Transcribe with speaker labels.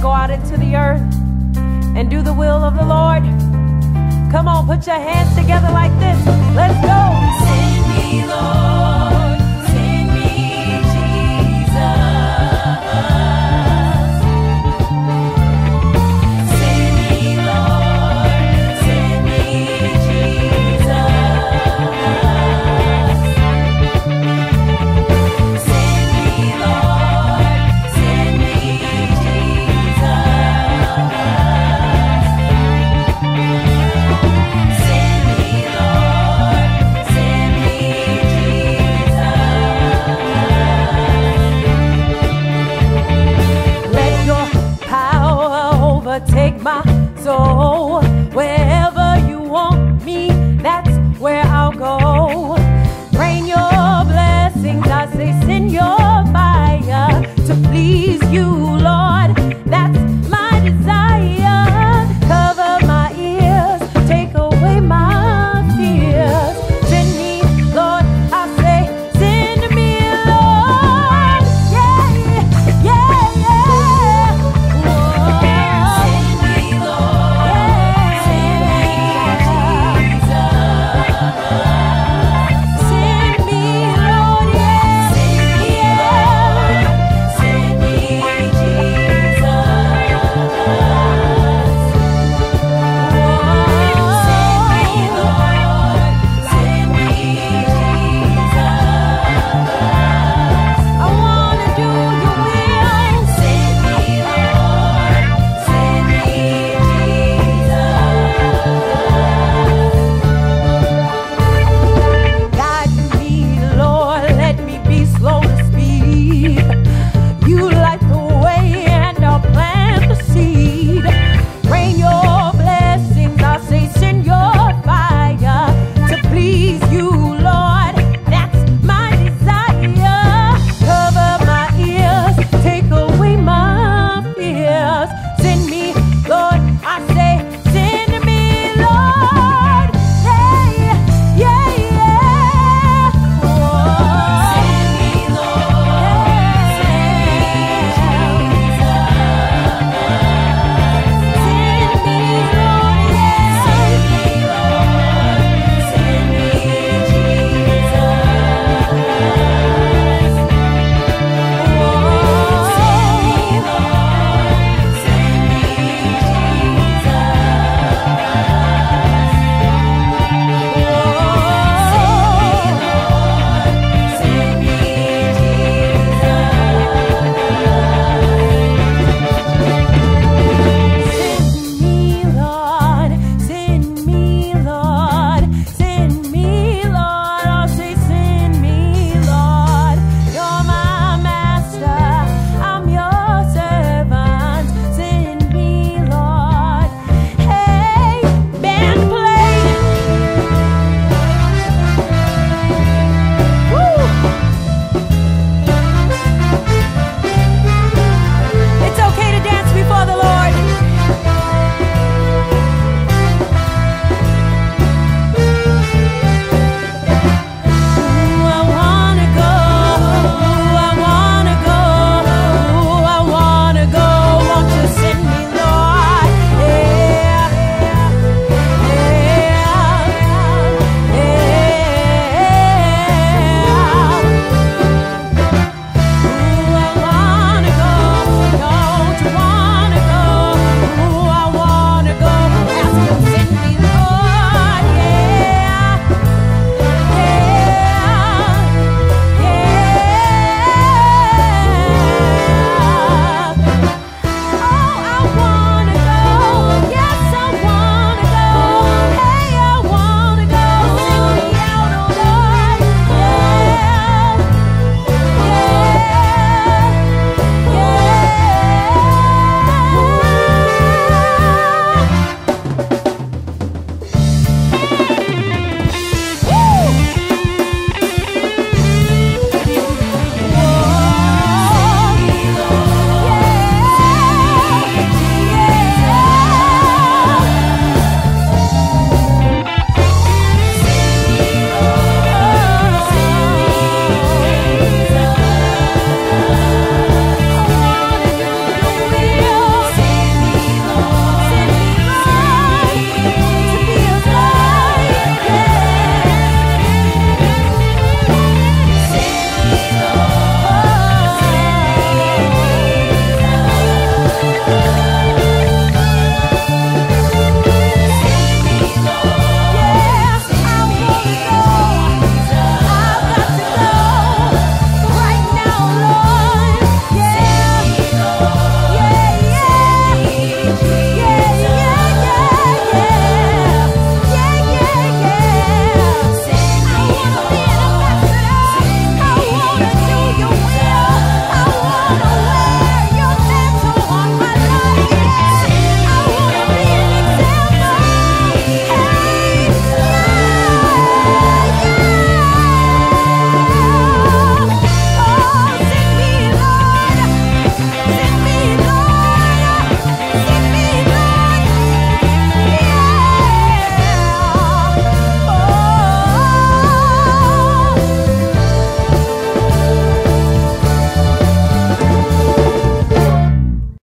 Speaker 1: Go out into the earth and do the will of the Lord? Come on, put your hands together like this. Let's go.
Speaker 2: take my soul.